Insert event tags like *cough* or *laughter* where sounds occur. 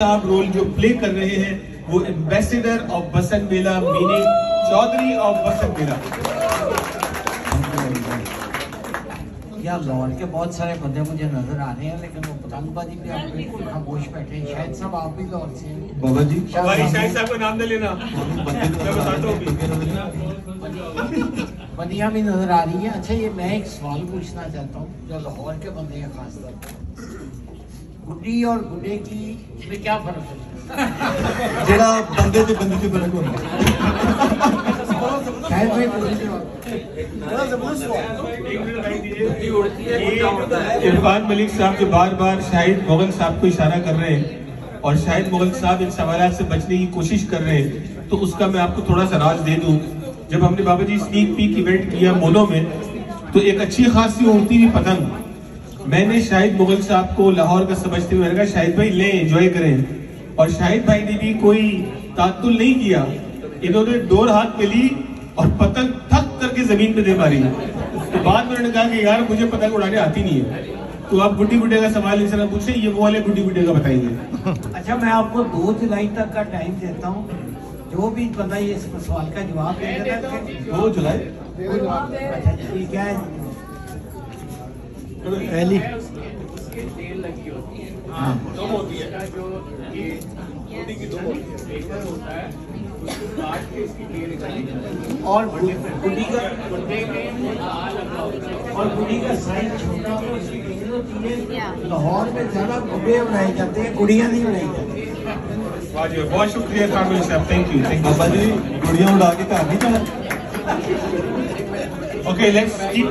आप रोल जो प्ले कर रहे हैं वो ambassador of Basant Mela meaning Chaudhry of Basant Mela यार लाहौर के बहुत सारे बंदे मुझे नज़र आ रहे हैं लेकिन वो पतंगबाजी पे आप बिल्कुल खामोश बैठे हैं। शायद सब आप भी लाहौर से बाबा जी। शाहिद साहब का नाम न लेना। *laughs* मैं बताता हूँ अभी। बनिया भी नज़र आ रही है। अच्छा ये मैं एक सवाल पूछना चाहता हूँ जो लाहौर के बंदे हैं खासतौर पर। गुड्डी और गुड्डे की में क्या फर्क है ਜਿਹੜਾ ਬੰਦੇ ਤੇ ਬੰਦੇ ਤੇ ਫਰਕ ਹੁੰਦਾ शायद भाई पूछ लीजिए इरफान मलिक साहब जो बार बार शाहिद मुगल साहब को इशारा कर रहे हैं और शाहिद मुगल साहब इन सवाल से बचने की कोशिश कर रहे हैं तो उसका मैं आपको थोड़ा सा राज दे दूं जब हमने Baba ji sneak peek event किया मोनो में तो एक अच्छी खासी उड़ती हुई पतंग मैंने शाहिद मुगल साहब को लाहौर का समझते हुए कहा शाहिद भाई लें एंजॉय करें। और शाहिद भाई ने भी कोई तातुल नहीं किया। इन्होंने डोर हाथ में ली और पतंग थक करके ज़मीन पे दे मारी। तो बाद में उन्होंने कहा कि यार मुझे पतंग उड़ाने आती नहीं है। तो आप गुड्डी गुड्डे का सवाल इस तरह पूछे ये वो वाले गुड्डी गुड्डे का बताएँगे। अच्छा मैं आपको दो जुलाई तक का टाइम देता हूँ। जो भी बताइए सवाल का जवाब दो जुलाई? अच्छा ठीक है। एली। हाँ। और गुडी का और गुडी का साइज़ छोटा लाहौर में ज़्यादा गुब्बे बनाए जाते हैं गुड़िया नहीं बनाई जाती। बहुत शुक्रिया thank you thank Baba ji गुड़िया उड़ा के घर नहीं जाना ओके लेट्स कीप